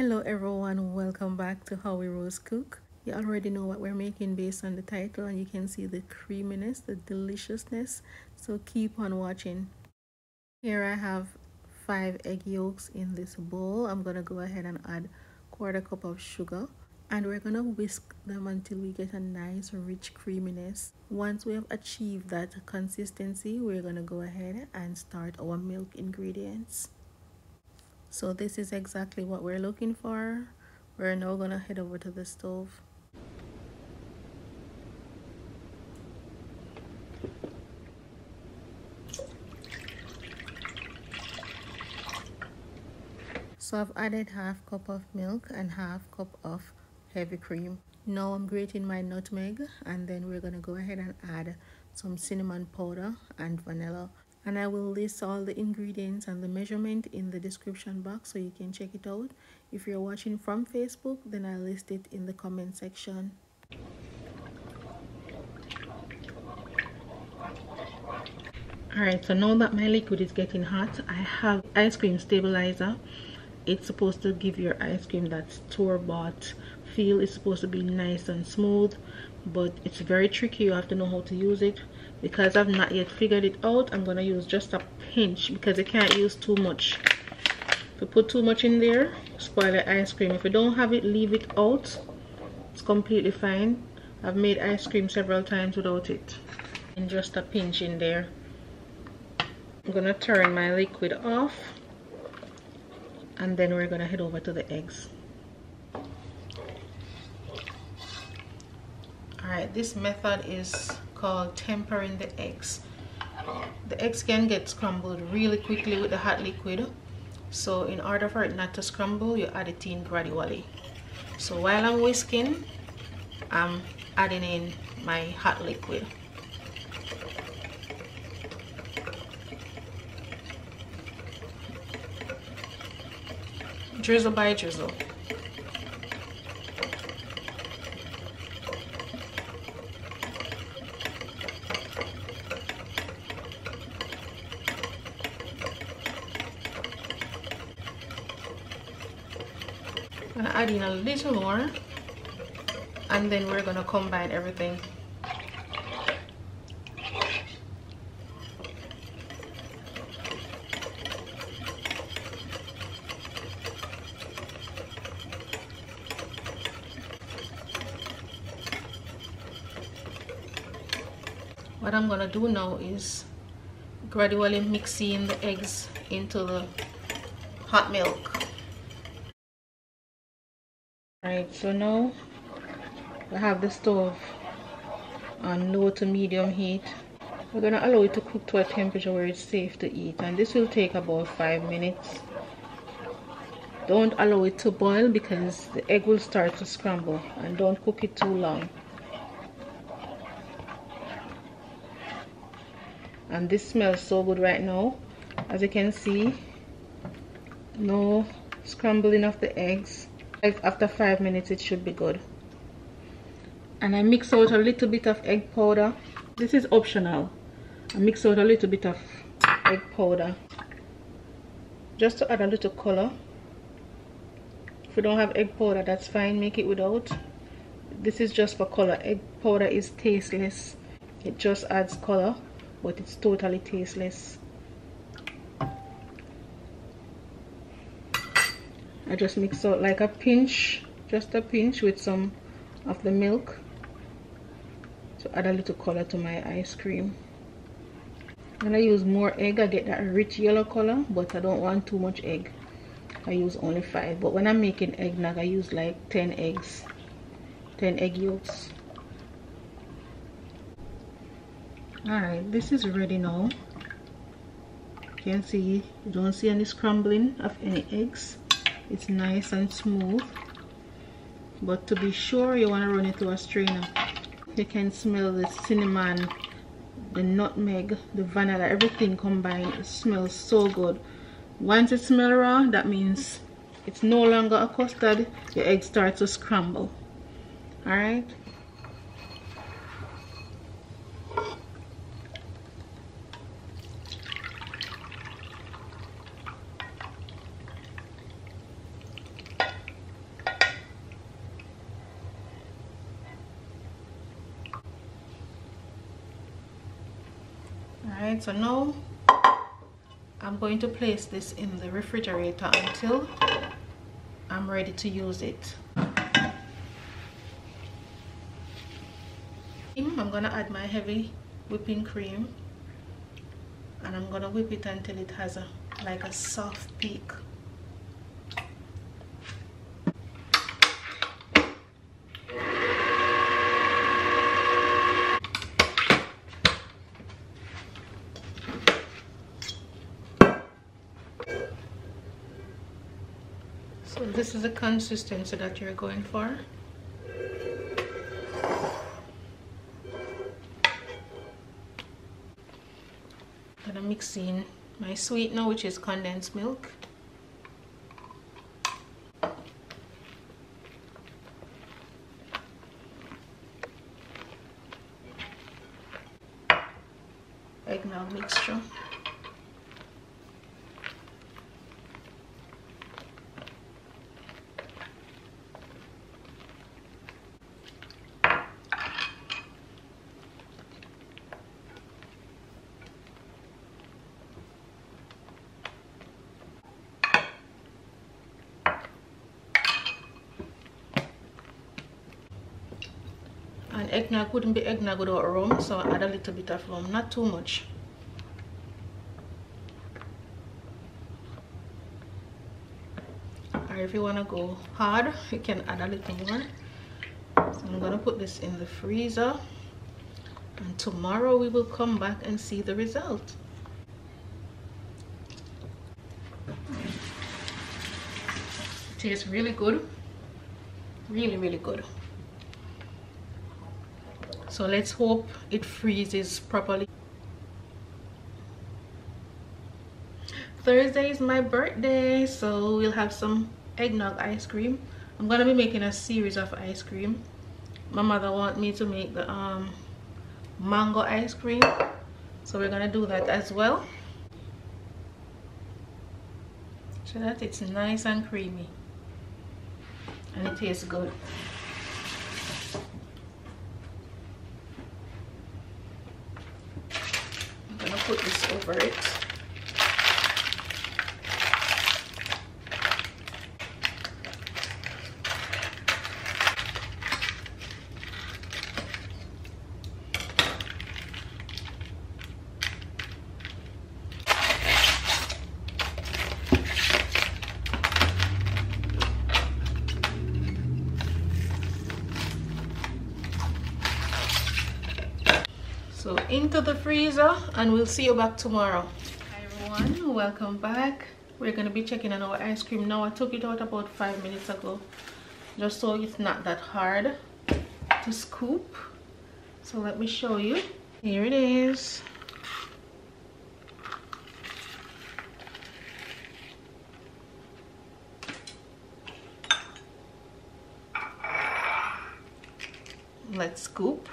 Hello everyone, welcome back to How We Rowes Cook. You already know what we're making based on the title and you can see the creaminess, the deliciousness. So keep on watching. Here I have five egg yolks in this bowl. I'm gonna go ahead and add quarter cup of sugar and we're gonna whisk them until we get a nice rich creaminess once we have achieved that consistency we're gonna go ahead and start our milk ingredients so this is exactly what we're looking for. We're now gonna head over to the stove. So I've added half cup of milk and half cup of heavy cream. Now I'm grating my nutmeg and then we're gonna go ahead and add some cinnamon powder and vanilla and I will list all the ingredients and the measurement in the description box so you can check it out. If you're watching from Facebook then I'll list it in the comment section. Alright, so now that my liquid is getting hot, I have ice cream stabilizer. It's supposed to give your ice cream that store-bought feel. It's supposed to be nice and smooth but it's very tricky. You have to know how to use it because I've not yet figured it out I'm gonna use just a pinch because you can't use too much. If you put too much in there spoil the ice cream. If you don't have it leave it out. It's completely fine. I've made ice cream several times without it. And just a pinch in there. I'm gonna turn my liquid off. And then we're gonna head over to the eggs Alright, this method is called tempering the eggs. The eggs can get scrambled really quickly with the hot liquid. So in order for it not to scramble, you add it in gradually. So while I'm whisking, I'm adding in my hot liquid. Drizzle by drizzle. Gonna add in a little more and then we're gonna combine everything. What I'm gonna do now is gradually mixing the eggs into the hot milk right so now I have the stove on low to medium heat. We're to allow it to cook to a temperature where it's safe to eat and this will take about five minutes. Don't allow it to boil because the egg will start to scramble and don't cook it too long. And this smells so good right now. As you can see no scrambling of the eggs after five minutes it should be good. And I mix out a little bit of egg powder. This is optional. I mix out a little bit of egg powder. Just to add a little color. If you don't have egg powder that's fine. Make it without. This is just for color. Egg powder is tasteless. It just adds color but it's totally tasteless I just mix out like a pinch just a pinch with some of the milk. To add a little color to my ice cream. When I use more egg I get that rich yellow color but I don't want too much egg. I use only five but when I'm making eggnog I use like 10 eggs. 10 egg yolks. Alright this is ready now. You can see you don't see any scrambling of any eggs it's nice and smooth. But to be sure you want to run it through a strainer. You can smell the cinnamon the nutmeg the vanilla everything combined it smells so good. Once it smells raw that means it's no longer a custard. Your egg starts to scramble. All right right so now I'm going to place this in the refrigerator until I'm ready to use it. I'm gonna add my heavy whipping cream and I'm gonna whip it until it has a like a soft peak So this is the consistency that you're going for. Gonna mix in my sweetener which is condensed milk. Eggnog mixture. Eggnog wouldn't be eggnog without rum so add a little bit of rum not too much. Or if you want to go hard you can add a little more. So I'm gonna put this in the freezer and tomorrow we will come back and see the result. Tastes really good. Really really good so let's hope it freezes properly. Thursday is my birthday so we'll have some eggnog ice cream. I'm gonna be making a series of ice cream. My mother want me to make the um, mango ice cream so we're gonna do that as well. So that it's nice and creamy. And it tastes good put this over it. so into the freezer and we'll see you back tomorrow. Hi everyone. Welcome back. We're to be checking on our ice cream. Now i took it out about five minutes ago just so it's not that hard to scoop. So let me show you. Here it is. Let's scoop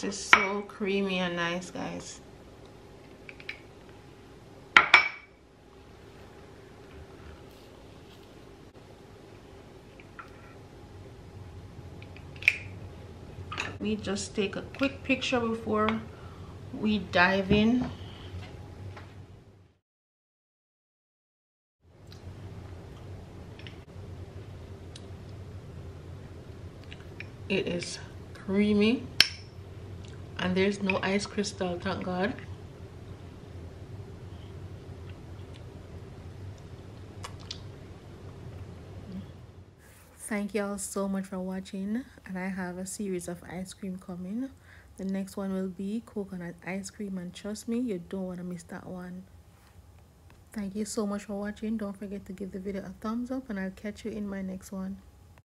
This is so creamy and nice, guys. We just take a quick picture before we dive in. It is creamy and there's no ice crystal thank god. Thank y'all so much for watching. And i have a series of ice cream coming. The next one will be coconut ice cream. And trust me you don't want to miss that one. Thank you so much for watching. Don't forget to give the video a thumbs up and i'll catch you in my next one